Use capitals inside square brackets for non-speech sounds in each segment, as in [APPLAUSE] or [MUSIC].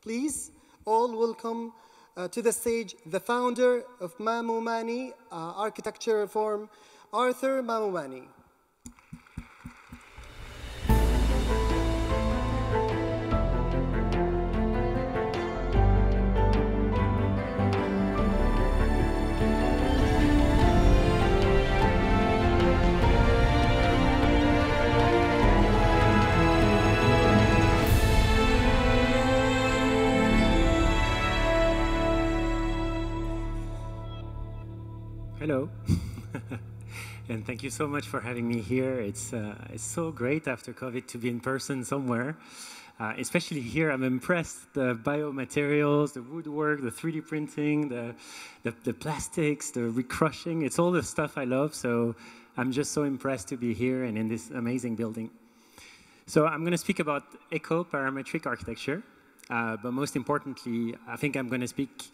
Please, all welcome uh, to the stage the founder of Mamou uh, architecture firm, Arthur Mamou Hello. [LAUGHS] and thank you so much for having me here. It's, uh, it's so great after COVID to be in person somewhere. Uh, especially here, I'm impressed. The biomaterials, the woodwork, the 3D printing, the, the, the plastics, the recrushing, it's all the stuff I love. So I'm just so impressed to be here and in this amazing building. So I'm going to speak about eco-parametric architecture. Uh, but most importantly, I think I'm going to speak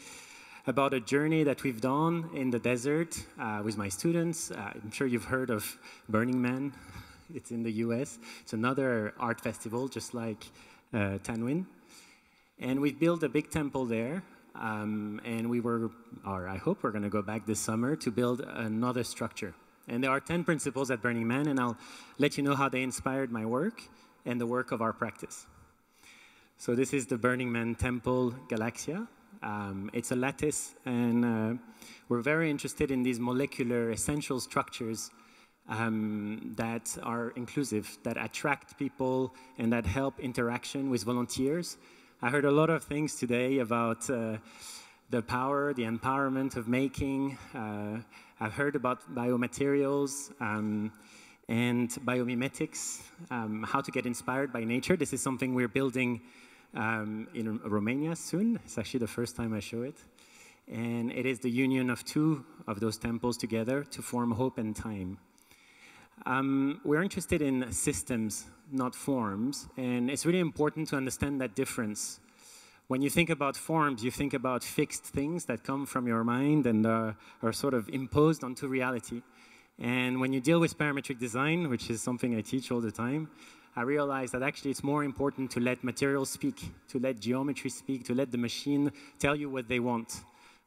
about a journey that we've done in the desert uh, with my students. Uh, I'm sure you've heard of Burning Man. [LAUGHS] It's in the US. It's another art festival, just like uh, Tanween. And we've built a big temple there. Um, and we were, or I hope we're going to go back this summer to build another structure. And there are 10 principles at Burning Man, and I'll let you know how they inspired my work and the work of our practice. So this is the Burning Man Temple Galaxia. Um, it's a lattice, and uh, we're very interested in these molecular essential structures um, that are inclusive, that attract people, and that help interaction with volunteers. I heard a lot of things today about uh, the power, the empowerment of making. Uh, I've heard about biomaterials um, and biomimetics, um, how to get inspired by nature. This is something we're building um, in Romania soon. It's actually the first time I show it. And it is the union of two of those temples together to form hope and time. Um, we're interested in systems, not forms, and it's really important to understand that difference. When you think about forms, you think about fixed things that come from your mind and are sort of imposed onto reality. And when you deal with parametric design, which is something I teach all the time, I realized that actually it's more important to let materials speak, to let geometry speak, to let the machine tell you what they want.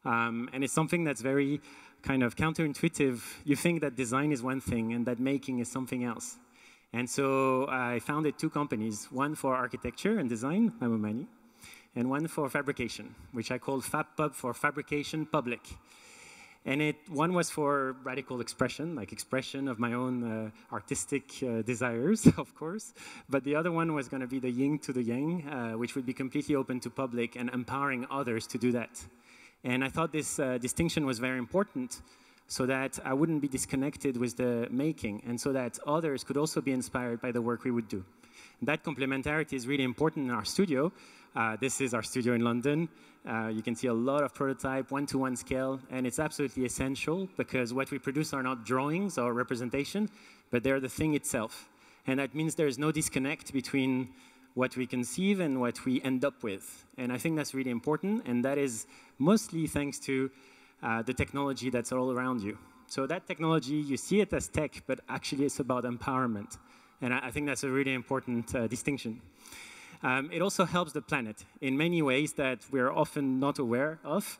Um, and it's something that's very kind of counterintuitive. You think that design is one thing and that making is something else. And so I founded two companies, one for architecture and design, Mamou Mani, and one for fabrication, which I called FabPub for Fabrication Public. And it, one was for radical expression, like expression of my own uh, artistic uh, desires, [LAUGHS] of course. But the other one was going to be the yin to the yang, uh, which would be completely open to public and empowering others to do that. And I thought this uh, distinction was very important so that I wouldn't be disconnected with the making and so that others could also be inspired by the work we would do. That complementarity is really important in our studio. Uh, this is our studio in London. Uh, you can see a lot of prototype, one-to-one -one scale, and it's absolutely essential because what we produce are not drawings or representation, but they're the thing itself. And that means there is no disconnect between what we conceive and what we end up with. And I think that's really important, and that is mostly thanks to uh, the technology that's all around you. So that technology, you see it as tech, but actually it's about empowerment. And I, I think that's a really important uh, distinction. Um, it also helps the planet in many ways that we're often not aware of.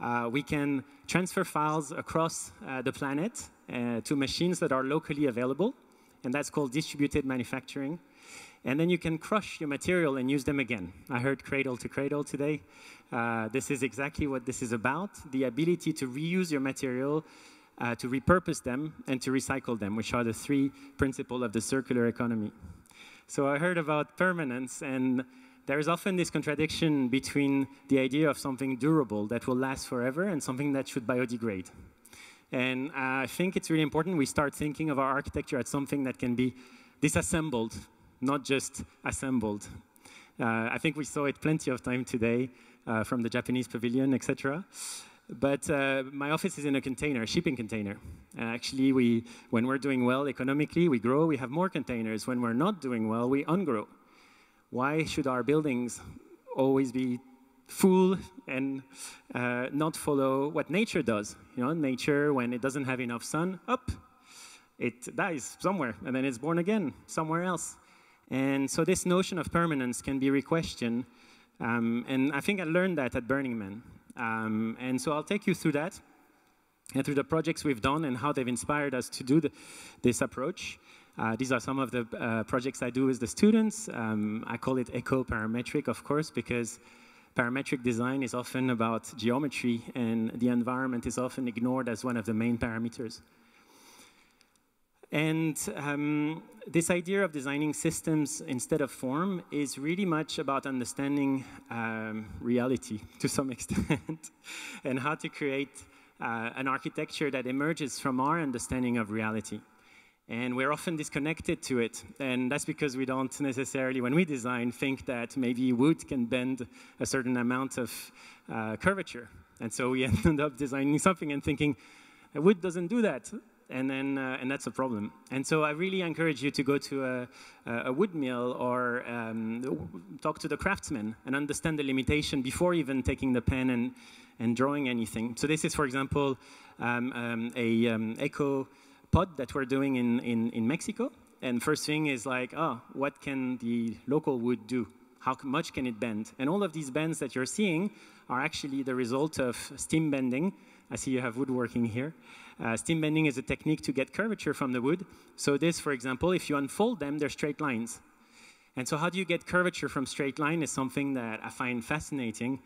Uh, we can transfer files across uh, the planet uh, to machines that are locally available, and that's called distributed manufacturing. And then you can crush your material and use them again. I heard cradle to cradle today. Uh, this is exactly what this is about, the ability to reuse your material, uh, to repurpose them, and to recycle them, which are the three principles of the circular economy. So I heard about permanence, and there is often this contradiction between the idea of something durable that will last forever and something that should biodegrade. And I think it's really important we start thinking of our architecture as something that can be disassembled, not just assembled. Uh, I think we saw it plenty of time today uh, from the Japanese pavilion, etc. But uh, my office is in a container, a shipping container. And actually, we, when we're doing well economically, we grow, we have more containers. When we're not doing well, we ungrow. Why should our buildings always be full and uh, not follow what nature does? You know, nature, when it doesn't have enough sun, up, it dies somewhere, and then it's born again somewhere else. And so this notion of permanence can be re-questioned Um, and I think I learned that at Burning Man. Um, and so I'll take you through that and through the projects we've done and how they've inspired us to do the, this approach. Uh, these are some of the uh, projects I do with the students. Um, I call it eco-parametric, of course, because parametric design is often about geometry and the environment is often ignored as one of the main parameters. And um, this idea of designing systems instead of form is really much about understanding um, reality [LAUGHS] to some extent [LAUGHS] and how to create uh, an architecture that emerges from our understanding of reality. And we're often disconnected to it. And that's because we don't necessarily, when we design, think that maybe wood can bend a certain amount of uh, curvature. And so we [LAUGHS] end up designing something and thinking, wood doesn't do that. And then, uh, and that's a problem. And so I really encourage you to go to a, a wood mill or um, talk to the craftsman and understand the limitation before even taking the pen and, and drawing anything. So this is, for example, um, um, a um, eco pod that we're doing in, in, in Mexico. And first thing is like, oh, what can the local wood do? How much can it bend? And all of these bends that you're seeing are actually the result of steam bending. I see you have woodworking here. Uh, steam bending is a technique to get curvature from the wood. So this, for example, if you unfold them, they're straight lines. And so how do you get curvature from straight line is something that I find fascinating.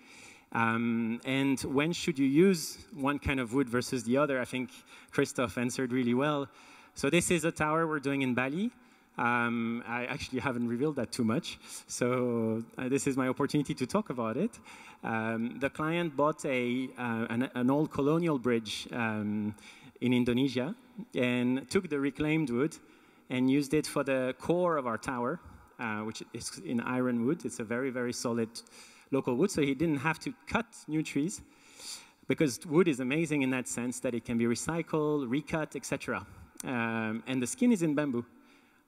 Um, and when should you use one kind of wood versus the other? I think Christoph answered really well. So this is a tower we're doing in Bali. Um, I actually haven't revealed that too much, so uh, this is my opportunity to talk about it. Um, the client bought a, uh, an, an, old colonial bridge um, in Indonesia and took the reclaimed wood and used it for the core of our tower, uh, which is in iron wood. It's a very, very solid local wood, so he didn't have to cut new trees because wood is amazing in that sense that it can be recycled, recut, etc. Um, and the skin is in bamboo.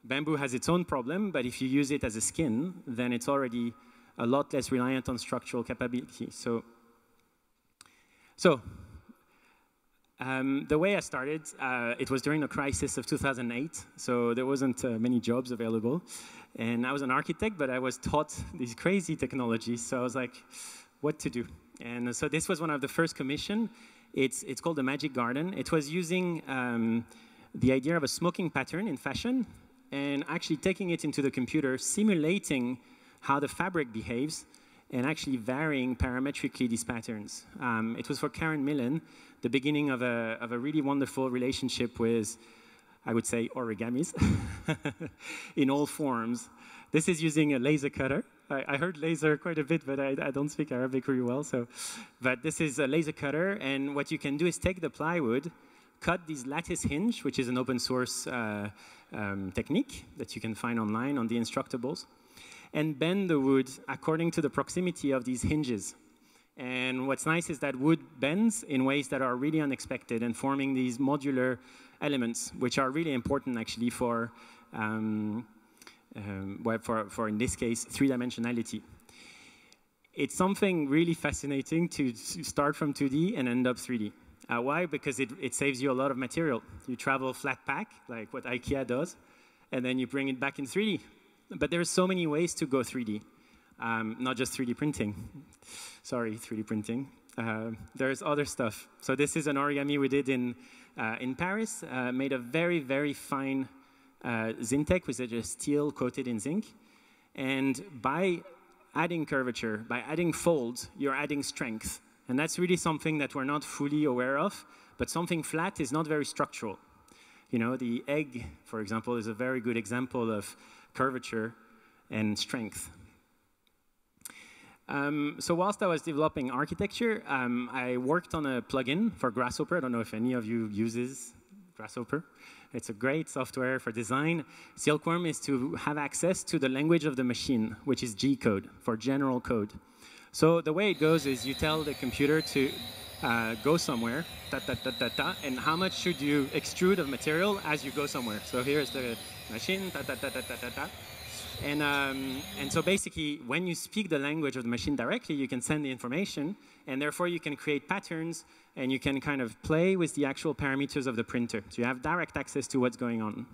Bamboo has its own problem, but if you use it as a skin, then it's already a lot less reliant on structural capability. So, so um, the way I started, uh, it was during the crisis of 2008, so there wasn't uh, many jobs available. And I was an architect, but I was taught these crazy technologies, so I was like, what to do? And so this was one of the first commission. It's, it's called the Magic Garden. It was using um, the idea of a smocking pattern in fashion and actually taking it into the computer, simulating how the fabric behaves, and actually varying parametrically these patterns. Um, it was for Karen Millen, the beginning of a, of a really wonderful relationship with, I would say, origamis [LAUGHS] in all forms. This is using a laser cutter. I, I heard laser quite a bit, but I, I, don't speak Arabic very well. So, but this is a laser cutter, and what you can do is take the plywood, cut this lattice hinge, which is an open source uh, um, technique that you can find online on the Instructables, and bend the wood according to the proximity of these hinges. And what's nice is that wood bends in ways that are really unexpected and forming these modular elements, which are really important actually for, um, um, well, for, for, in this case, three-dimensionality. It's something really fascinating to start from 2D and end up 3D. Uh, why? Because it, it saves you a lot of material. You travel flat pack, like what IKEA does, and then you bring it back in 3D. But there's so many ways to go 3D um, not just 3D printing. [LAUGHS] Sorry, 3D printing. Uh, there's other stuff. So this is an origami we did in, uh, in Paris, uh, made of very, very fine uh, Zintec, which is a steel coated in zinc. And by adding curvature, by adding folds, you're adding strength. And that's really something that we're not fully aware of, but something flat is not very structural. You know, the egg, for example, is a very good example of curvature and strength. Um, so whilst I was developing architecture, um, I worked on a plugin for Grasshopper. I don't know if any of you uses Grasshopper. It's a great software for design. Silkworm is to have access to the language of the machine, which is G code, for general code. So the way it goes is you tell the computer to uh, go somewhere, and how much should you extrude of material as you go somewhere. So here's the machine, and, um, and so basically, when you speak the language of the machine directly, you can send the information, and therefore you can create patterns, and you can kind of play with the actual parameters of the printer. So you have direct access to what's going on.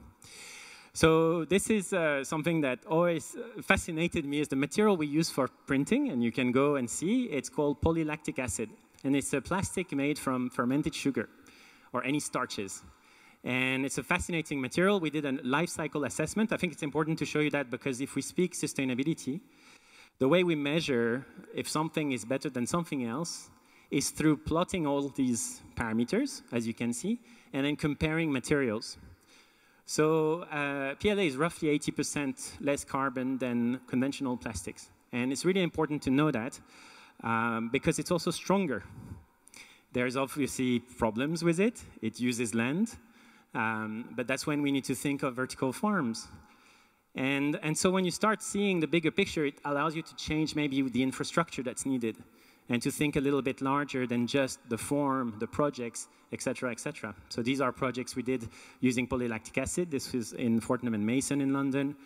So this is uh, something that always uh, fascinated me is the material we use for printing, and you can go and see. It's called polylactic acid, and it's a plastic made from fermented sugar or any starches. And it's a fascinating material. We did a life cycle assessment. I think it's important to show you that because if we speak sustainability, the way we measure if something is better than something else is through plotting all these parameters, as you can see, and then comparing materials. So uh, PLA is roughly 80% less carbon than conventional plastics. And it's really important to know that um, because it's also stronger. There's obviously problems with it. It uses land. Um, but that's when we need to think of vertical farms. And, and so when you start seeing the bigger picture, it allows you to change maybe the infrastructure that's needed and to think a little bit larger than just the form, the projects, et cetera, et cetera. So these are projects we did using polylactic acid. This is in Fortnum and Mason in London.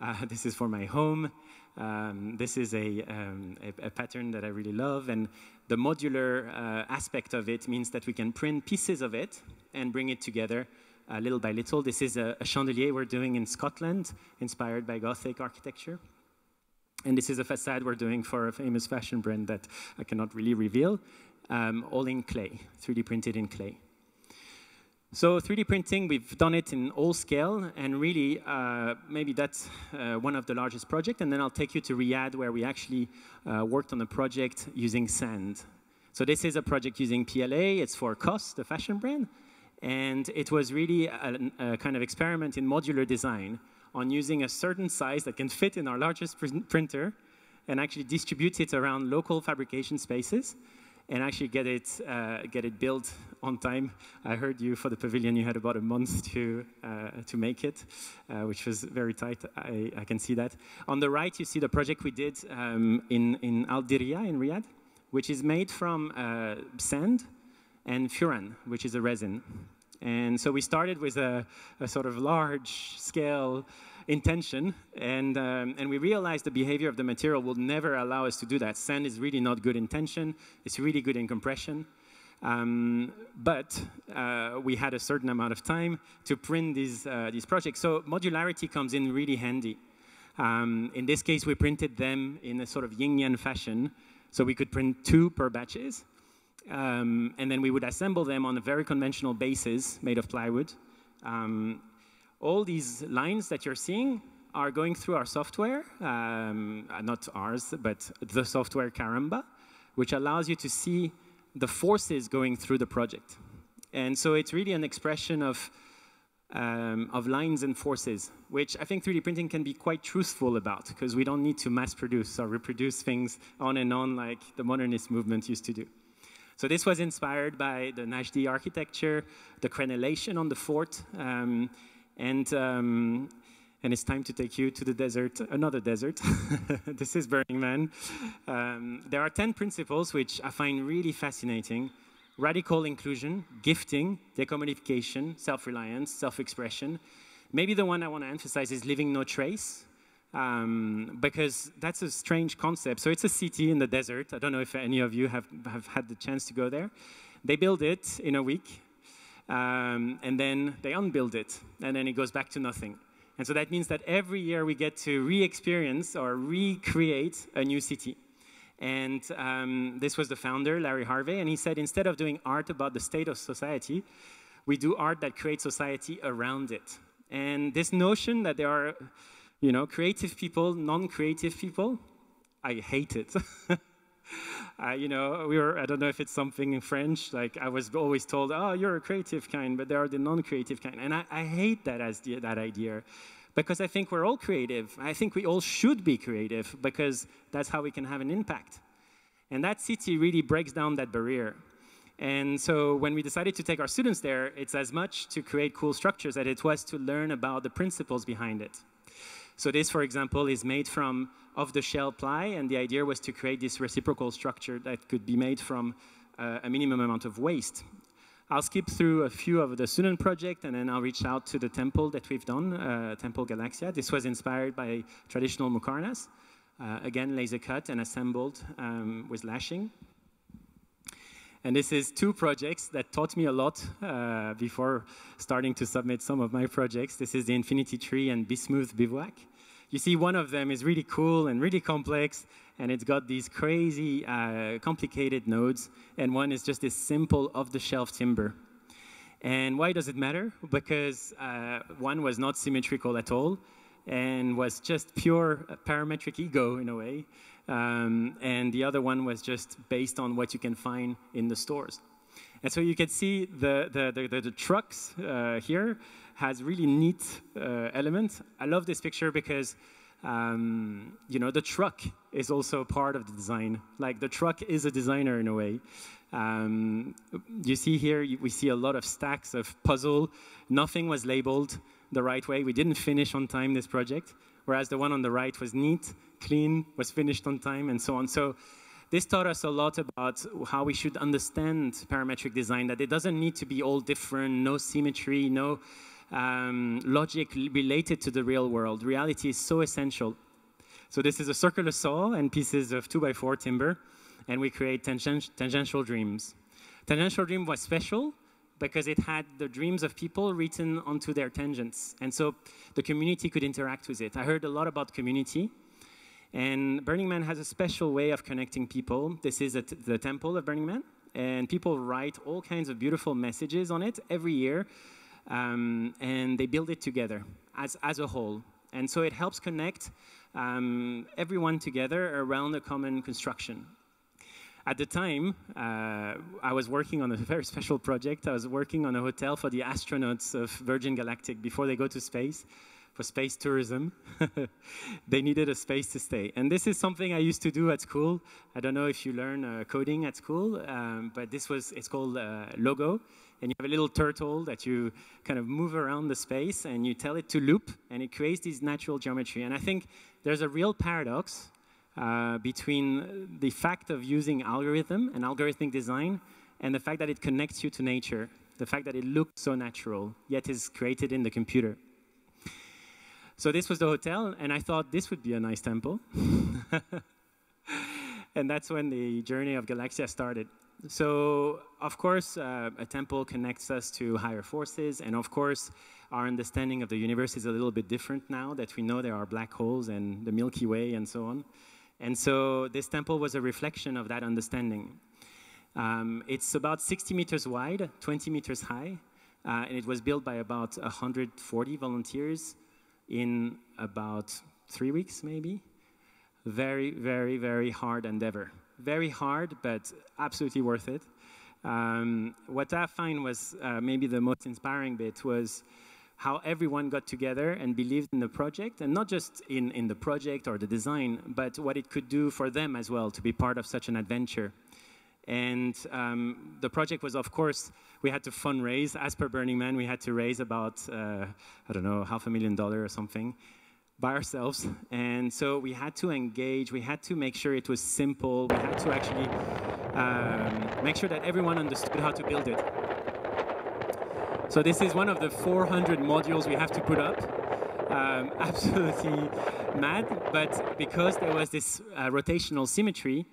Uh, [LAUGHS] this is for my home. Um, this is a, um, a, a, pattern that I really love. And the modular uh, aspect of it means that we can print pieces of it and bring it together uh, little by little. This is a, a chandelier we're doing in Scotland, inspired by Gothic architecture. And this is a facade we're doing for a famous fashion brand that I cannot really reveal, um, all in clay, 3D printed in clay. So 3D printing, we've done it in all scale, and really, uh, maybe that's uh, one of the largest projects. And then I'll take you to Riyadh, where we actually uh, worked on a project using sand. So this is a project using PLA. It's for COS, the fashion brand. And it was really a, a kind of experiment in modular design on using a certain size that can fit in our largest pr printer and actually distribute it around local fabrication spaces and actually get it, uh, get it built on time. I heard you for the pavilion, you had about a month to, uh, to make it, uh, which was very tight. I, I, can see that. On the right, you see the project we did um, in, in Al Diriyah in Riyadh, which is made from uh, sand and furan, which is a resin. And so we started with a, a sort of large scale intention, and, um, and we realized the behavior of the material will never allow us to do that. Sand is really not good in tension, it's really good in compression. Um, but uh, we had a certain amount of time to print these, uh, these projects. So modularity comes in really handy. Um, in this case, we printed them in a sort of yin-yang fashion, so we could print two per batches. Um, and then we would assemble them on a very conventional basis made of plywood. Um, all these lines that you're seeing are going through our software, um, uh, not ours, but the software Karamba, which allows you to see the forces going through the project. And so it's really an expression of, um, of lines and forces, which I think 3D printing can be quite truthful about, because we don't need to mass produce or reproduce things on and on like the modernist movement used to do. So this was inspired by the Najdi architecture, the crenellation on the fort, um, and, um, and it's time to take you to the desert, another desert. [LAUGHS] this is Burning Man. Um, there are 10 principles which I find really fascinating. Radical inclusion, gifting, decommodification, self-reliance, self-expression. Maybe the one I want to emphasize is leaving no trace, um, because that's a strange concept. So it's a city in the desert. I don't know if any of you have, have had the chance to go there. They build it in a week, um, and then they unbuild it, and then it goes back to nothing. And so that means that every year we get to re-experience or recreate a new city. And um, this was the founder, Larry Harvey, and he said instead of doing art about the state of society, we do art that creates society around it. And this notion that there are you know, creative people, non-creative people, I hate it. [LAUGHS] uh, you know, we were, I don't know if it's something in French, like I was always told, oh, you're a creative kind, but there are the non-creative kind. And I, I hate that, as the, that idea because I think we're all creative. I think we all should be creative because that's how we can have an impact. And that city really breaks down that barrier. And so when we decided to take our students there, it's as much to create cool structures as it was to learn about the principles behind it. So this, for example, is made from off-the-shelf ply, and the idea was to create this reciprocal structure that could be made from uh, a minimum amount of waste. I'll skip through a few of the student project, and then I'll reach out to the temple that we've done, uh, Temple Galaxia. This was inspired by traditional muqarnas, uh, again, laser cut and assembled um, with lashing. And this is two projects that taught me a lot uh, before starting to submit some of my projects. This is the Infinity Tree and Bismuth Bivouac. You see, one of them is really cool and really complex, and it's got these crazy, uh, complicated nodes, and one is just this simple off-the-shelf timber. And why does it matter? Because uh, one was not symmetrical at all, and was just pure parametric ego in a way. Um, and the other one was just based on what you can find in the stores. And so you can see the, the, the, the trucks uh, here has really neat uh, elements. I love this picture because um, you know the truck is also part of the design. Like the truck is a designer in a way. Um, you see here, we see a lot of stacks of puzzle. Nothing was labeled the right way. We didn't finish on time this project, whereas the one on the right was neat, clean, was finished on time, and so on. So this taught us a lot about how we should understand parametric design, that it doesn't need to be all different, no symmetry, no um, logic related to the real world. Reality is so essential. So this is a circular saw and pieces of 2x4 timber, and we create tangen tangential dreams. Tangential dream was special because it had the dreams of people written onto their tangents. And so the community could interact with it. I heard a lot about community. And Burning Man has a special way of connecting people. This is the temple of Burning Man. And people write all kinds of beautiful messages on it every year. Um, and they build it together as, as a whole. And so it helps connect um, everyone together around a common construction. At the time, uh, I was working on a [LAUGHS] very special project. I was working on a hotel for the astronauts of Virgin Galactic before they go to space for space tourism. [LAUGHS] they needed a space to stay. And this is something I used to do at school. I don't know if you learn uh, coding at school, um, but this was, it's called uh, Logo. And you have a little turtle that you kind of move around the space and you tell it to loop and it creates this natural geometry. And I think there's a real paradox uh, between the fact of using algorithm and algorithmic design and the fact that it connects you to nature, the fact that it looks so natural, yet is created in the computer. So this was the hotel, and I thought this would be a nice temple. [LAUGHS] and that's when the journey of Galaxia started. So, of course, uh, a temple connects us to higher forces, and of course, our understanding of the universe is a little bit different now that we know there are black holes and the Milky Way and so on. And so this temple was a reflection of that understanding. Um, it's about 60 meters wide, 20 meters high, uh, and it was built by about 140 volunteers in about three weeks, maybe. Very, very, very hard endeavor. Very hard, but absolutely worth it. Um, what I find was uh, maybe the most inspiring bit was how everyone got together and believed in the project, and not just in, in the project or the design, but what it could do for them as well to be part of such an adventure. And um, the project was, of course, we had to fundraise. As per Burning Man, we had to raise about, uh, I don't know, half a million dollars or something by ourselves. And so we had to engage, we had to make sure it was simple, we had to actually um, make sure that everyone understood how to build it. So this is one of the 400 modules we have to put up. Um, [LAUGHS] absolutely mad, but because there was this uh, rotational symmetry,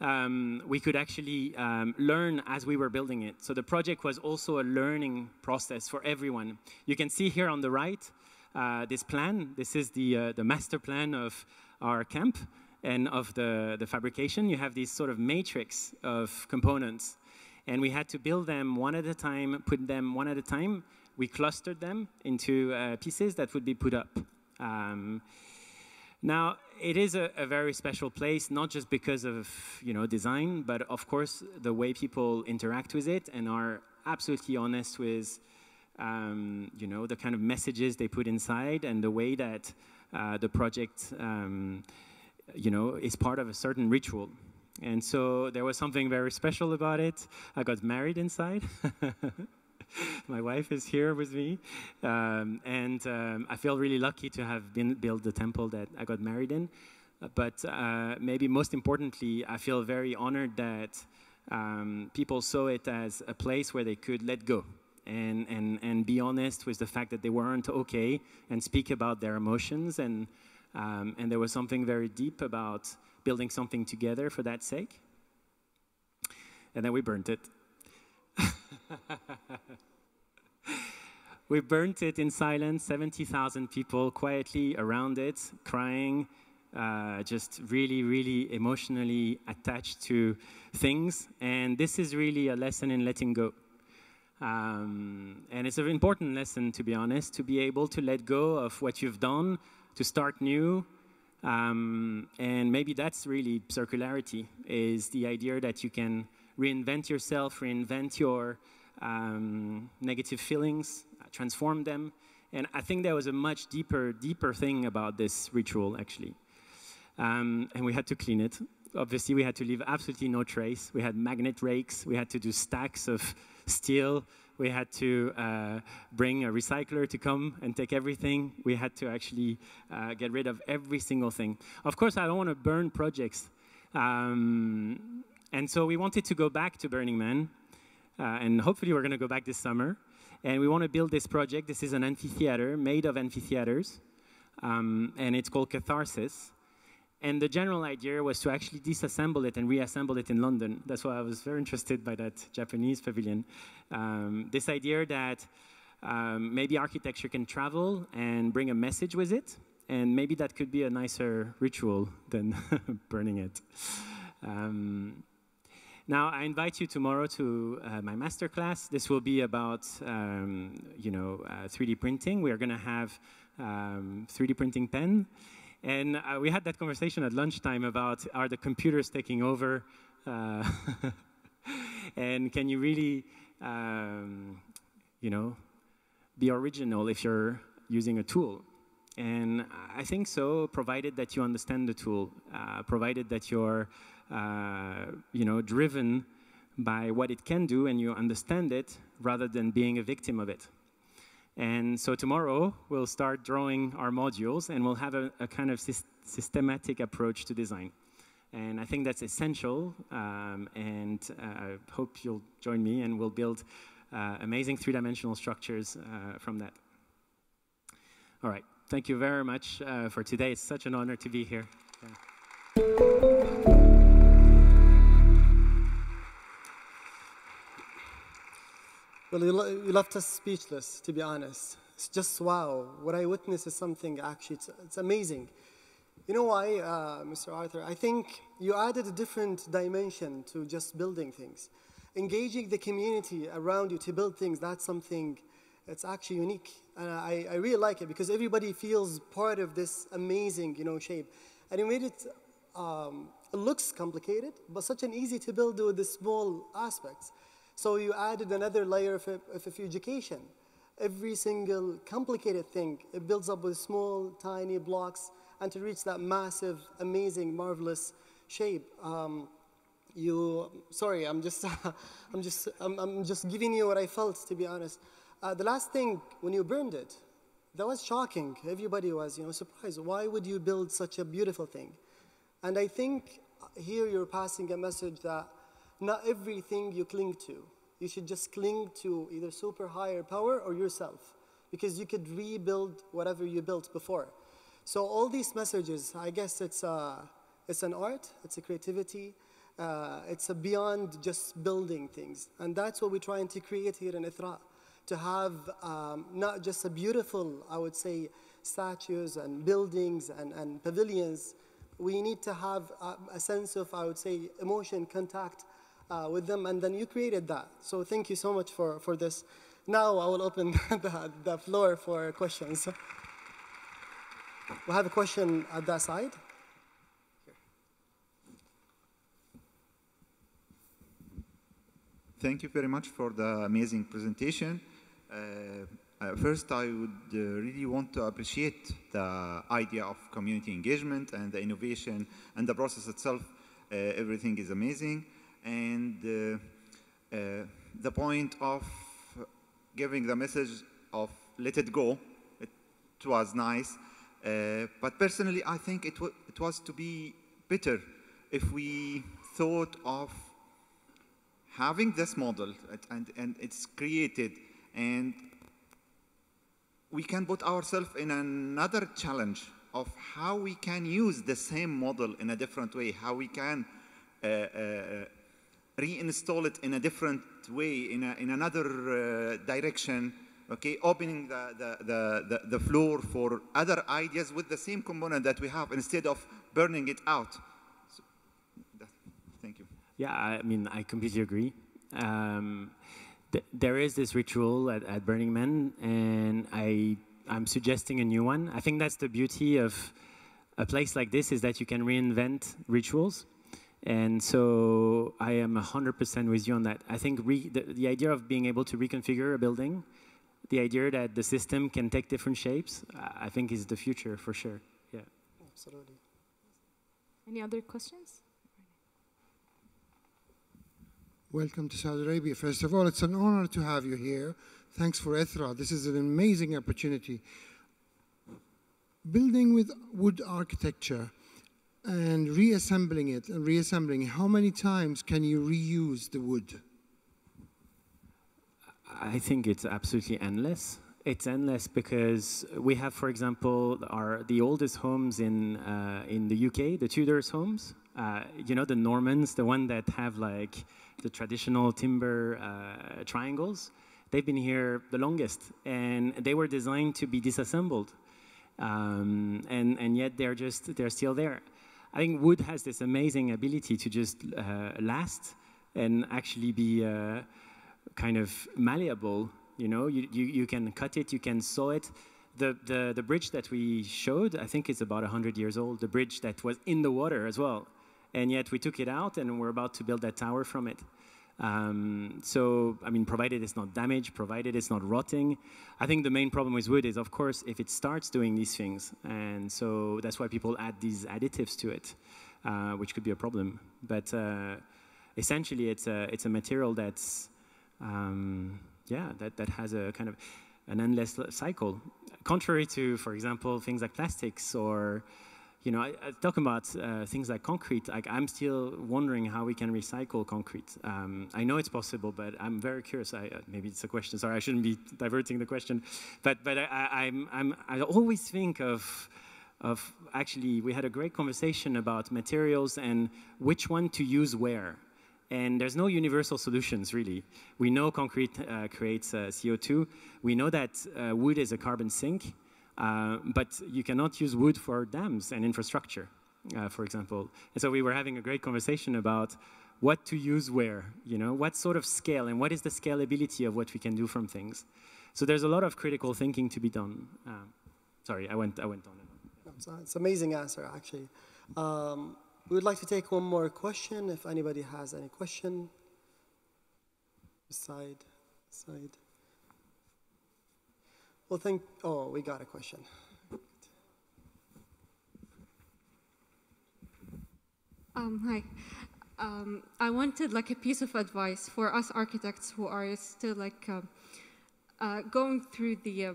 um, we could actually um, learn as we were building it. So the project was also a learning process for everyone. You can see here on the right uh, this plan. This is the, uh, the master plan of our camp and of the, the fabrication. You have this sort of matrix of components and we had to build them one at a time, put them one at a time. We clustered them into uh, pieces that would be put up. Um, now, it is a, a, very special place, not just because of you know design, but of course the way people interact with it and are absolutely honest with um, you know the kind of messages they put inside and the way that uh, the project um, you know is part of a certain ritual. And so there was something very special about it. I got married inside. [LAUGHS] [LAUGHS] My wife is here with me. Um, and um, I feel really lucky to have been built the temple that I got married in. But uh, maybe most importantly, I feel very honored that um, people saw it as a place where they could let go and, and, and be honest with the fact that they weren't okay and speak about their emotions. And, um, and there was something very deep about building something together for that sake. and then we burnt it. [LAUGHS] we burnt it in silence, 70,000 people quietly around it, crying, uh, just really, really emotionally attached to things. And this is really a lesson in letting go. Um, and it's an important lesson, to be honest, to be able to let go of what you've done, to start new. Um, and maybe that's really circularity, is the idea that you can reinvent yourself, reinvent your um, negative feelings, transform them. And I think there was a much deeper, deeper thing about this ritual, actually. Um, and we had to clean it. Obviously, we had to leave absolutely no trace. We had magnet rakes. We had to do stacks of steel. We had to uh, bring a recycler to come and take everything. We had to actually uh, get rid of every single thing. Of course, I don't want to burn projects. Um, and so we wanted to go back to Burning Man. Uh, and hopefully, we're going to go back this summer. And we want to build this project. This is an amphitheater made of amphitheaters. Um, and it's called Catharsis. And the general idea was to actually disassemble it and reassemble it in London. That's why I was very interested by that Japanese pavilion. Um, this idea that um, maybe architecture can travel and bring a message with it, and maybe that could be a nicer ritual than [LAUGHS] burning it. Um, now, I invite you tomorrow to uh, my masterclass. This will be about, um, you know, uh, 3D printing. We are going to have 3D um, printing pen. And uh, we had that conversation at lunchtime about are the computers taking over? Uh, [LAUGHS] and can you really, um, you know, be original if you're using a tool? And I think so, provided that you understand the tool, uh, provided that you're, you know, driven by what it can do and you understand it rather than being a victim of it. And so tomorrow we'll start drawing our modules and we'll have a, a kind of systematic approach to design. And I think that's essential um, and I uh, hope you'll join me and we'll build uh, amazing three-dimensional structures uh, from that. All right, thank you very much uh, for today. It's such an honor to be here. Yeah. Well, left us speechless, to be honest. It's just wow. What I witnessed is something actually, it's, it's amazing. You know why, uh, Mr. Arthur? I think you added a different dimension to just building things. Engaging the community around you to build things, that's something that's actually unique. And I, I really like it because everybody feels part of this amazing, you know, shape. And you made it, um, it looks complicated, but such an easy to build with the small aspects. So you added another layer of, of, education. Every single complicated thing, it builds up with small, tiny blocks, and to reach that massive, amazing, marvelous shape. Um, you, sorry, I'm just, [LAUGHS] I'm just, I'm, I'm, just giving you what I felt, to be honest. Uh, the last thing, when you burned it, that was shocking. Everybody was, you know, surprised. Why would you build such a beautiful thing? And I think here you're passing a message that not everything you cling to. You should just cling to either super higher power or yourself because you could rebuild whatever you built before. So all these messages, I guess it's, uh, it's an art, it's a creativity, uh, it's a beyond just building things. And that's what we're trying to create here in Ithra, to have um, not just a beautiful, I would say, statues and buildings and, and pavilions, we need to have a, a sense of, I would say, emotion, contact, uh, with them, and then you created that. So thank you so much for, for this. Now I will open [LAUGHS] the, the floor for questions. We have a question at that side. Thank you very much for the amazing presentation. Uh, uh, first, I would uh, really want to appreciate the idea of community engagement and the innovation and the process itself. Uh, everything is amazing and uh, uh, the point of giving the message of let it go, it, was nice. Uh, but personally, I think it, it was to be better if we thought of having this model and, and it's created and we can put ourselves in another challenge of how we can use the same model in a different way, how we can uh, reinstall it in a different way, in, a, in another uh, direction, okay, opening the, the, the, the, the floor for other ideas with the same component that we have instead of burning it out. So, that, thank you. Yeah, I mean, I completely agree. Um, th there is this ritual at, at Burning Man, and I, I'm suggesting a new one. I think that's the beauty of a place like this is that you can reinvent rituals. And so I am 100% with you on that. I think the, the, idea of being able to reconfigure a building, the idea that the system can take different shapes, I think is the future for sure. Yeah. Absolutely. Any other questions? Welcome to Saudi Arabia. First of all, it's an honor to have you here. Thanks for Ithra. This is an amazing opportunity. Building with wood architecture and reassembling it and reassembling, how many times can you reuse the wood? I think it's absolutely endless. It's endless because we have, for example, our the oldest homes in uh, in the UK, the Tudors homes. Uh, you know, the Normans, the one that have like the traditional timber uh, triangles. They've been here the longest, and they were designed to be disassembled, um, and and yet they're just they're still there. I think wood has this amazing ability to just uh, last and actually be uh, kind of malleable. You know, you, you, you, can cut it, you can saw it. The, the, the bridge that we showed, I think is about 100 years old, the bridge that was in the water as well. And yet we took it out and we're about to build that tower from it. Um, so, I mean, provided it's not damaged, provided it's not rotting. I think the main problem with wood is, of course, if it starts doing these things. And so that's why people add these additives to it, uh, which could be a problem. But uh, essentially, it's a, it's a material that's, um, yeah, that, that has a kind of an endless cycle. Contrary to, for example, things like plastics or you know, I, I talk about uh, things like concrete. Like I'm still wondering how we can recycle concrete. Um, I know it's possible, but I'm very curious. I, uh, maybe it's a question. Sorry, I shouldn't be [LAUGHS] diverting the question. But but I, I'm, I'm I always think of of actually we had a great conversation about materials and which one to use where. And there's no universal solutions, really. We know concrete uh, creates uh, CO2. We know that uh, wood is a carbon sink. Uh, but you cannot use wood for dams and infrastructure, uh, for example. And so we were having a great conversation about what to use where, you know, what sort of scale and what is the scalability of what we can do from things. So there's a lot of critical thinking to be done. Uh, sorry, I went, I went on. It's, it's an amazing answer, actually. Um, we would like to take one more question, if anybody has any question. Side, side. Well, thank, oh, we got a question. Um, hi. Um, I wanted like a piece of advice for us architects who are still like uh, uh, going through the uh,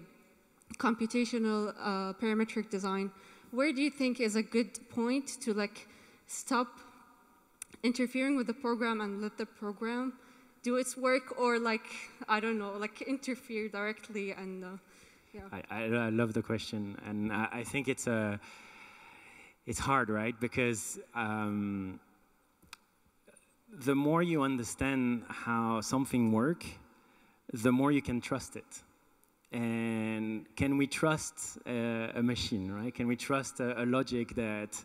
computational uh, parametric design. Where do you think is a good point to like stop interfering with the program and let the program do its work, or like I don't know, like interfere directly and uh, yeah. I, I, I, love the question, and I, I, think it's a it's hard, right? Because um, the more you understand how something works, the more you can trust it. And can we trust a, a machine, right? Can we trust a, a logic that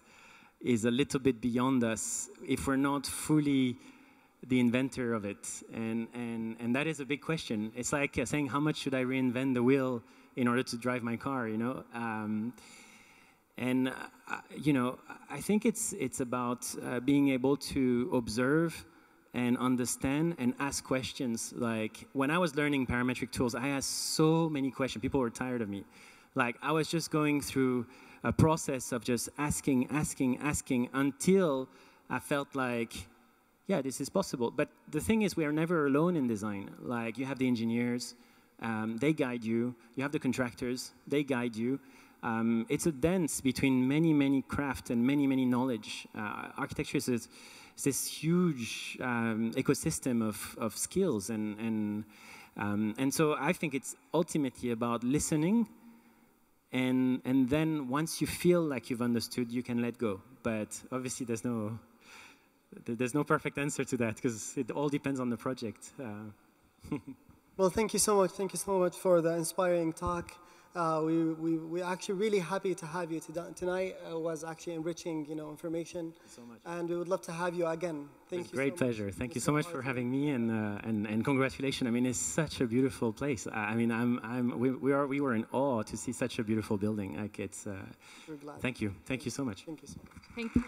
is a little bit beyond us if we're not fully the inventor of it? And, and, and that is a big question. It's like uh, saying, how much should I reinvent the wheel in order to drive my car, you know? Um, and, uh, you know, I think it's, it's about uh, being able to observe and understand and ask questions. Like, when I was learning parametric tools, I asked so many questions. People were tired of me. Like, I was just going through a process of just asking, asking, asking until I felt like, yeah, this is possible. But the thing is, we are never alone in design. Like, you have the engineers, um, they guide you. You have the contractors, they guide you. Um, it's a dance between many, many craft and many, many knowledge. Uh, architecture is this, this huge um, ecosystem of, of skills. And, and, um, and so I think it's ultimately about listening. And, and then once you feel like you've understood, you can let go. But obviously, there's no there's no perfect answer to that because it all depends on the project. Uh, [LAUGHS] Well, thank you so much. Thank you so much for the inspiring talk. Uh, we, we, we're actually really happy to have you tonight. Uh, was actually enriching, you know, information. so much. And we would love to have you again. Thank It's you. great so pleasure. Much, Thank you Mr. so much for having me and, uh, and and congratulations. I mean, it's such a beautiful place. I I mean, I'm I'm we, we are we were in awe to see such a beautiful building. Like it's. Uh, We're glad. thank you. Thank you so much. Thank you so much. Thank you.